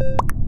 you